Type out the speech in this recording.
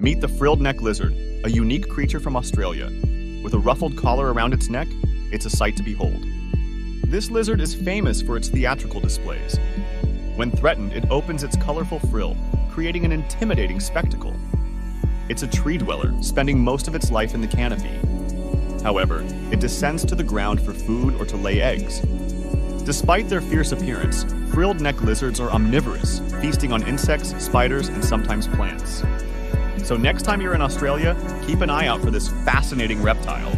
Meet the frilled neck lizard, a unique creature from Australia. With a ruffled collar around its neck, it's a sight to behold. This lizard is famous for its theatrical displays. When threatened, it opens its colorful frill, creating an intimidating spectacle. It's a tree dweller, spending most of its life in the canopy. However, it descends to the ground for food or to lay eggs. Despite their fierce appearance, frilled neck lizards are omnivorous, feasting on insects, spiders, and sometimes plants. So next time you're in Australia, keep an eye out for this fascinating reptile